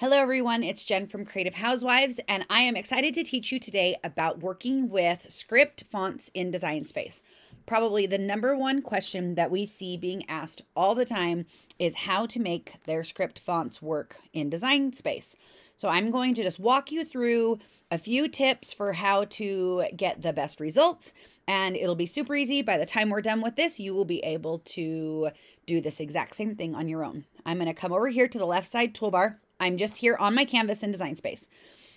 Hello, everyone. It's Jen from Creative Housewives, and I am excited to teach you today about working with script fonts in Design Space. Probably the number one question that we see being asked all the time is how to make their script fonts work in Design Space. So, I'm going to just walk you through a few tips for how to get the best results, and it'll be super easy. By the time we're done with this, you will be able to do this exact same thing on your own. I'm going to come over here to the left side toolbar I'm just here on my canvas in Design Space.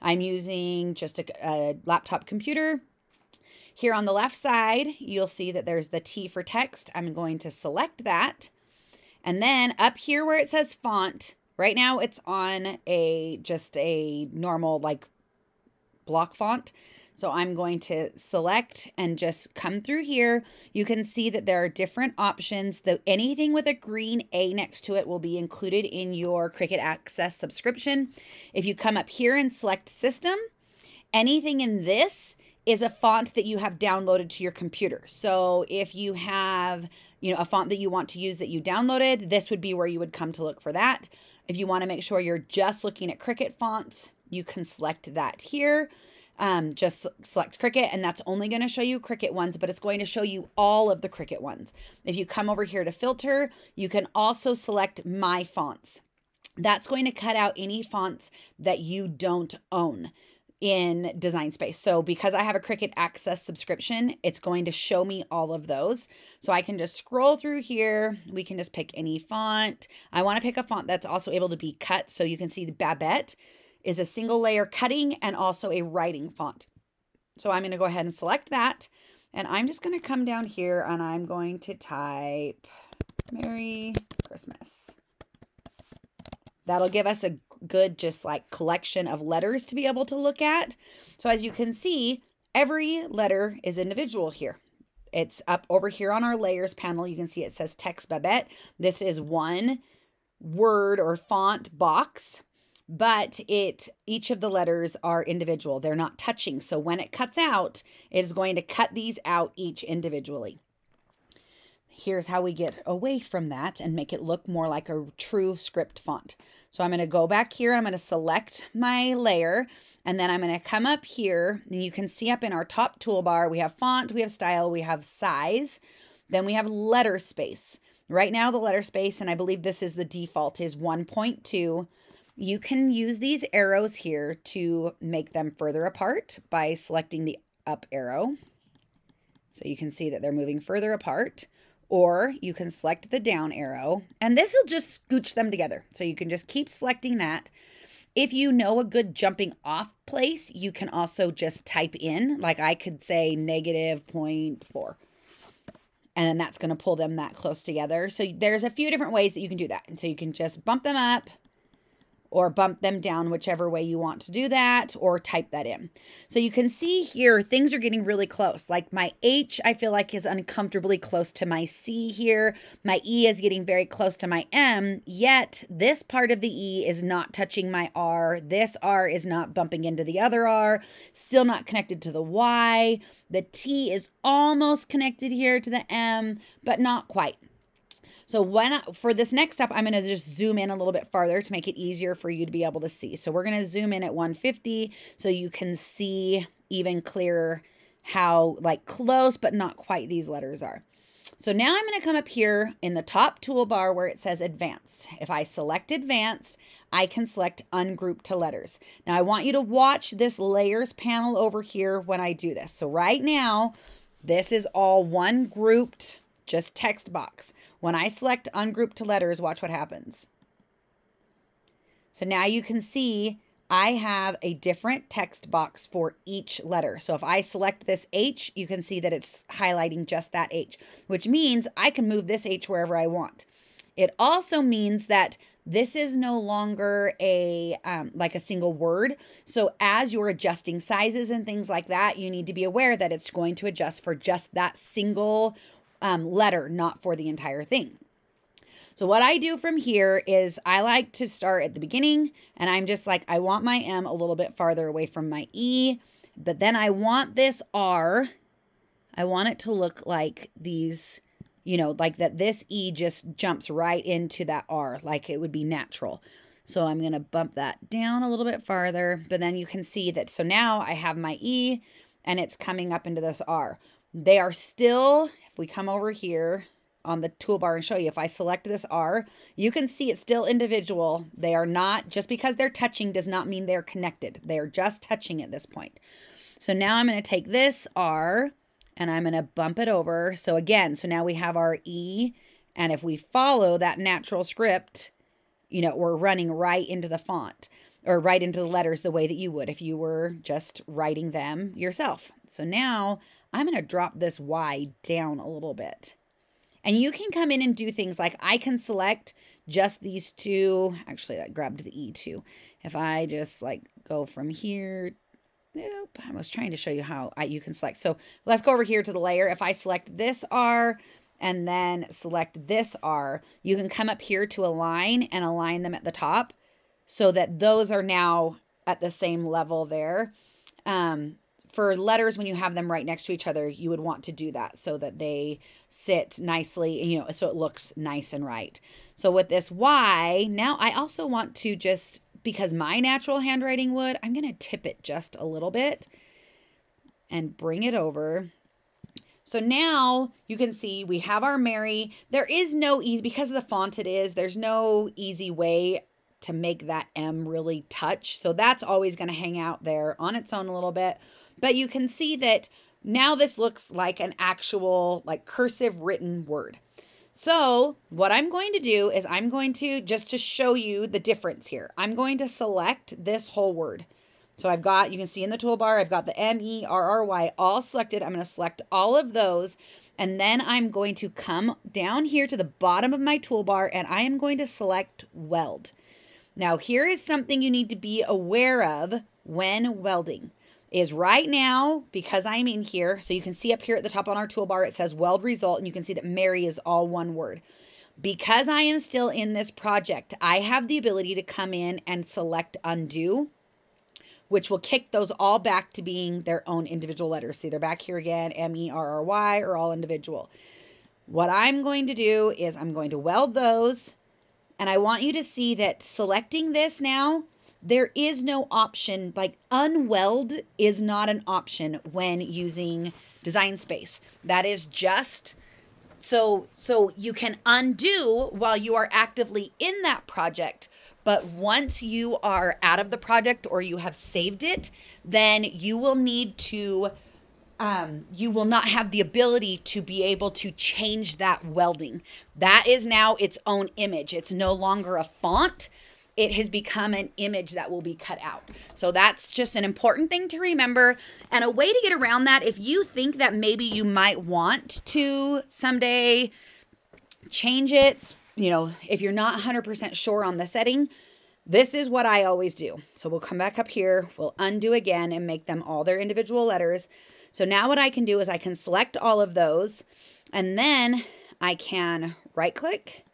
I'm using just a, a laptop computer. Here on the left side, you'll see that there's the T for text. I'm going to select that. And then up here where it says font, right now it's on a just a normal like block font. So I'm going to select and just come through here. You can see that there are different options. Though anything with a green A next to it will be included in your Cricut Access subscription. If you come up here and select system, anything in this is a font that you have downloaded to your computer. So if you have, you know, a font that you want to use that you downloaded, this would be where you would come to look for that. If you want to make sure you're just looking at Cricut fonts, you can select that here um, just select Cricut and that's only going to show you Cricut ones, but it's going to show you all of the Cricut ones. If you come over here to filter, you can also select my fonts. That's going to cut out any fonts that you don't own in Design Space. So because I have a Cricut Access subscription, it's going to show me all of those. So I can just scroll through here. We can just pick any font. I want to pick a font that's also able to be cut so you can see the Babette is a single layer cutting and also a writing font. So I'm going to go ahead and select that. And I'm just going to come down here and I'm going to type Merry Christmas. That'll give us a good just like collection of letters to be able to look at. So as you can see, every letter is individual here. It's up over here on our layers panel. You can see it says text Babette. This is one word or font box but it each of the letters are individual. They're not touching. So when it cuts out, it is going to cut these out each individually. Here's how we get away from that and make it look more like a true script font. So I'm going to go back here. I'm going to select my layer and then I'm going to come up here and you can see up in our top toolbar, we have font, we have style, we have size, then we have letter space. Right now the letter space, and I believe this is the default, is 1.2 you can use these arrows here to make them further apart by selecting the up arrow. So you can see that they're moving further apart. Or you can select the down arrow, and this will just scooch them together. So you can just keep selecting that. If you know a good jumping off place, you can also just type in, like I could say negative 0.4 and then that's going to pull them that close together. So there's a few different ways that you can do that. And so you can just bump them up, or bump them down, whichever way you want to do that, or type that in. So you can see here, things are getting really close. Like my H, I feel like is uncomfortably close to my C here. My E is getting very close to my M, yet this part of the E is not touching my R. This R is not bumping into the other R, still not connected to the Y. The T is almost connected here to the M, but not quite. So when I, for this next step, I'm going to just zoom in a little bit farther to make it easier for you to be able to see. So we're going to zoom in at 150 so you can see even clearer how like close but not quite these letters are. So now I'm going to come up here in the top toolbar where it says advanced. If I select advanced, I can select ungroup to letters. Now I want you to watch this layers panel over here when I do this. So right now, this is all one grouped just text box. When I select ungroup to letters, watch what happens. So now you can see I have a different text box for each letter. So if I select this H, you can see that it's highlighting just that H, which means I can move this H wherever I want. It also means that this is no longer a um, like a single word. So as you're adjusting sizes and things like that, you need to be aware that it's going to adjust for just that single um, letter, not for the entire thing. So what I do from here is I like to start at the beginning and I'm just like, I want my M a little bit farther away from my E, but then I want this R, I want it to look like these, you know, like that this E just jumps right into that R, like it would be natural. So I'm going to bump that down a little bit farther, but then you can see that. So now I have my E and it's coming up into this R. They are still, if we come over here on the toolbar and show you, if I select this R, you can see it's still individual. They are not, just because they're touching does not mean they're connected. They are just touching at this point. So now I'm going to take this R and I'm going to bump it over. So again, so now we have our E. And if we follow that natural script, you know, we're running right into the font or right into the letters the way that you would if you were just writing them yourself. So now I'm going to drop this Y down a little bit. And you can come in and do things like I can select just these two. Actually, that grabbed the E too. If I just like go from here Nope. I was trying to show you how I, you can select. So let's go over here to the layer. If I select this R and then select this R, you can come up here to align and align them at the top so that those are now at the same level there. Um, for letters, when you have them right next to each other, you would want to do that so that they sit nicely, you know, so it looks nice and right. So with this Y, now I also want to just because my natural handwriting would, I'm going to tip it just a little bit and bring it over. So now you can see we have our Merry. There is no easy, because of the font it is, there's no easy way to make that M really touch. So that's always going to hang out there on its own a little bit. But you can see that now this looks like an actual like cursive written word. So what I'm going to do is I'm going to, just to show you the difference here, I'm going to select this whole word. So I've got, you can see in the toolbar, I've got the M-E-R-R-Y all selected. I'm going to select all of those. And then I'm going to come down here to the bottom of my toolbar and I am going to select weld. Now here is something you need to be aware of when welding is right now, because I'm in here, so you can see up here at the top on our toolbar, it says weld result, and you can see that Merry is all one word. Because I am still in this project, I have the ability to come in and select undo, which will kick those all back to being their own individual letters. See, they're back here again, M-E-R-R-Y, or all individual. What I'm going to do is I'm going to weld those, and I want you to see that selecting this now there is no option like unweld is not an option when using design space that is just so so you can undo while you are actively in that project but once you are out of the project or you have saved it then you will need to um, you will not have the ability to be able to change that welding. That is now its own image. It's no longer a font it has become an image that will be cut out. So that's just an important thing to remember. And a way to get around that, if you think that maybe you might want to someday change it, you know, if you're not 100% sure on the setting, this is what I always do. So we'll come back up here, we'll undo again and make them all their individual letters. So now what I can do is I can select all of those and then I can right click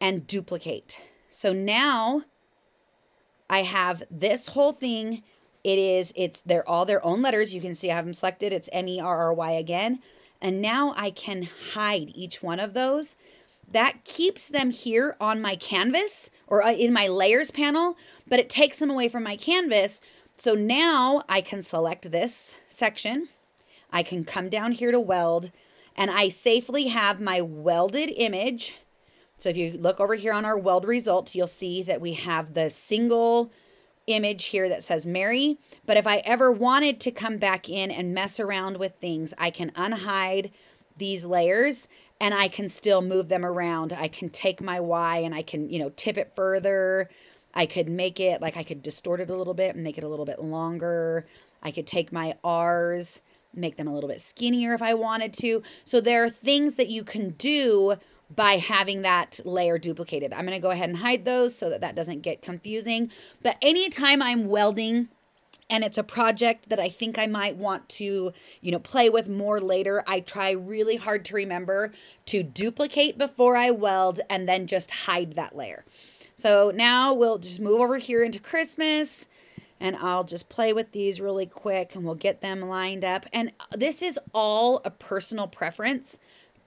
and duplicate. So now I have this whole thing. It is, it's, they're all their own letters. You can see I have them selected. It's M-E-R-R-Y again. And now I can hide each one of those. That keeps them here on my canvas or uh, in my layers panel, but it takes them away from my canvas. So now I can select this section. I can come down here to weld and I safely have my welded image so if you look over here on our weld results, you'll see that we have the single image here that says Merry. But if I ever wanted to come back in and mess around with things, I can unhide these layers and I can still move them around. I can take my Y and I can, you know, tip it further. I could make it like I could distort it a little bit and make it a little bit longer. I could take my R's, make them a little bit skinnier if I wanted to. So there are things that you can do by having that layer duplicated. I'm going to go ahead and hide those so that that doesn't get confusing. But anytime I'm welding and it's a project that I think I might want to, you know, play with more later, I try really hard to remember to duplicate before I weld and then just hide that layer. So now we'll just move over here into Christmas and I'll just play with these really quick and we'll get them lined up. And this is all a personal preference.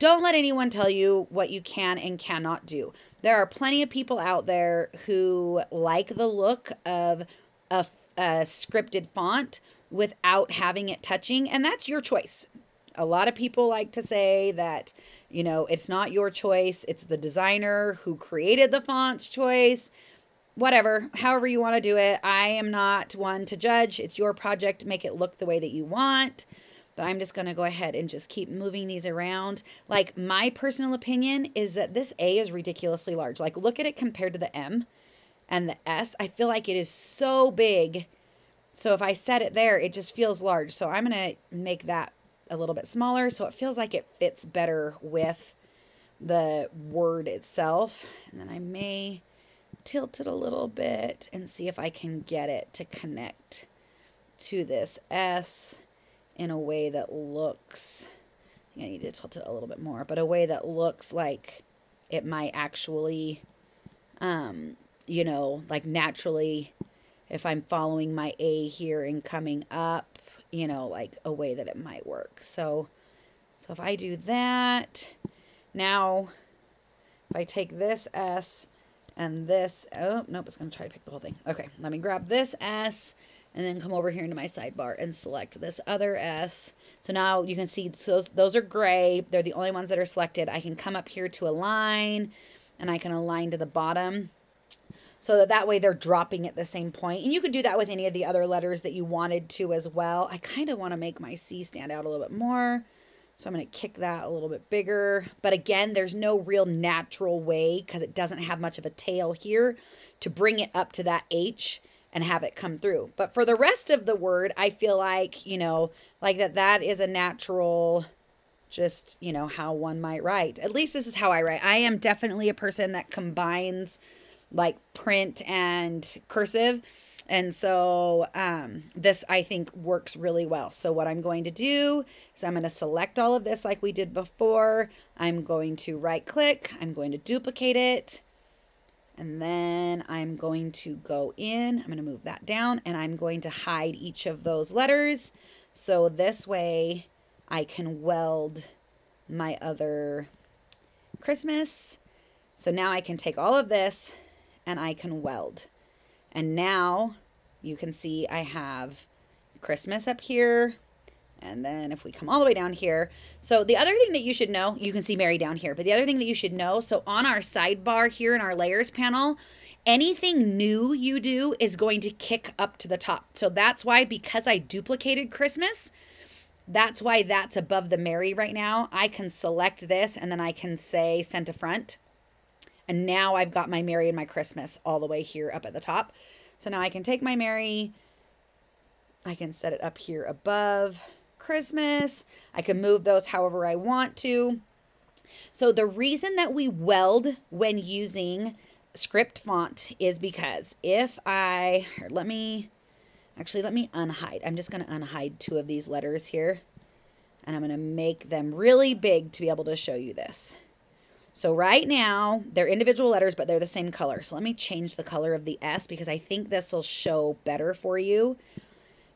Don't let anyone tell you what you can and cannot do. there are plenty of people out there who like the look of a, a scripted font without having it touching, and that's your choice. A lot of people like to say that, you know, it's not your choice, it's the designer who created the font's choice. Whatever, however you want to do it. I am not one to judge. It's your project. Make it look the way that you want. But I'm just going to go ahead and just keep moving these around. Like, my personal opinion is that this A is ridiculously large. Like, look at it compared to the M and the S. I feel like it is so big. So if I set it there, it just feels large. So I'm going to make that a little bit smaller so it feels like it fits better with the word itself. And then I may tilt it a little bit and see if I can get it to connect to this S in a way that looks, I, I need to tilt it a little bit more, but a way that looks like it might actually, um, you know, like naturally, if I'm following my A here and coming up, you know, like a way that it might work. So, so if I do that, now if I take this S and this, oh, nope, it's going to try to pick the whole thing. Okay, let me grab this S and then come over here into my sidebar and select this other S. So now you can see so those are gray. They're the only ones that are selected. I can come up here to align and I can align to the bottom so that that way they're dropping at the same point. And you could do that with any of the other letters that you wanted to as well. I kind of want to make my C stand out a little bit more. So I'm going to kick that a little bit bigger. But again, there's no real natural way because it doesn't have much of a tail here to bring it up to that H and have it come through. But for the rest of the word, I feel like, you know, like that that is a natural just, you know, how one might write. At least this is how I write. I am definitely a person that combines like print and cursive. And so um, this, I think, works really well. So what I'm going to do is I'm going to select all of this like we did before. I'm going to right click. I'm going to duplicate it. And then I'm going to go in, I'm going to move that down, and I'm going to hide each of those letters. So this way I can weld my other Christmas. So now I can take all of this and I can weld. And now you can see I have Christmas up here, and then if we come all the way down here, so the other thing that you should know, you can see Merry down here, but the other thing that you should know, so on our sidebar here in our layers panel, anything new you do is going to kick up to the top. So that's why, because I duplicated Christmas, that's why that's above the Merry right now. I can select this and then I can say send to front. And now I've got my Merry and my Christmas all the way here up at the top. So now I can take my Merry, I can set it up here above Christmas. I can move those however I want to. So the reason that we weld when using script font is because if I, let me, actually let me unhide. I'm just going to unhide two of these letters here. And I'm going to make them really big to be able to show you this. So right now, they're individual letters, but they're the same color. So let me change the color of the S because I think this will show better for you.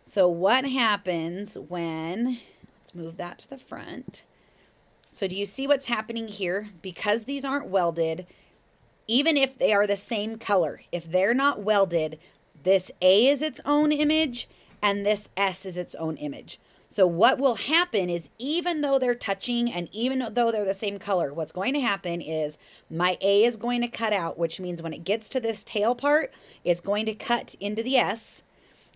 So what happens when, let's move that to the front. So do you see what's happening here? Because these aren't welded, even if they are the same color, if they're not welded, this A is its own image and this S is its own image. So what will happen is even though they're touching and even though they're the same color, what's going to happen is my A is going to cut out, which means when it gets to this tail part, it's going to cut into the S.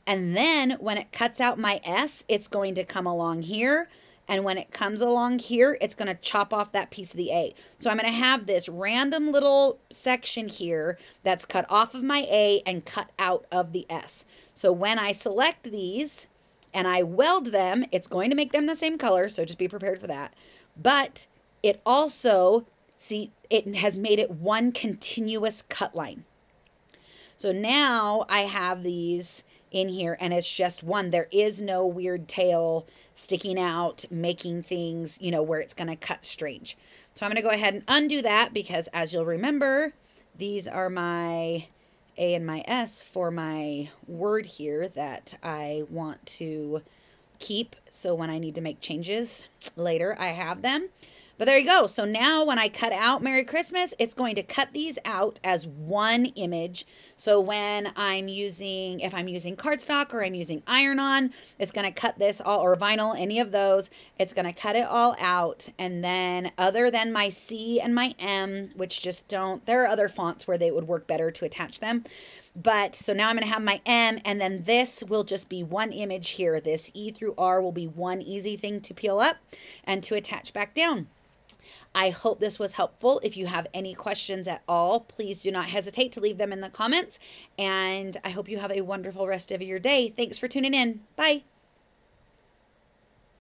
And then when it cuts out my S, it's going to come along here. And when it comes along here, it's going to chop off that piece of the A. So I'm going to have this random little section here that's cut off of my A and cut out of the S. So when I select these and I weld them, it's going to make them the same color. So just be prepared for that. But it also, see, it has made it one continuous cut line. So now I have these in here and it's just one. There is no weird tail sticking out, making things, you know, where it's going to cut strange. So I'm going to go ahead and undo that because as you'll remember, these are my A and my S for my word here that I want to keep. So when I need to make changes later, I have them. But there you go. So now when I cut out Merry Christmas, it's going to cut these out as one image. So when I'm using, if I'm using cardstock or I'm using iron-on, it's going to cut this all, or vinyl, any of those, it's going to cut it all out. And then other than my C and my M, which just don't, there are other fonts where they would work better to attach them. But so now I'm going to have my M and then this will just be one image here. This E through R will be one easy thing to peel up and to attach back down. I hope this was helpful. If you have any questions at all, please do not hesitate to leave them in the comments. And I hope you have a wonderful rest of your day. Thanks for tuning in. Bye.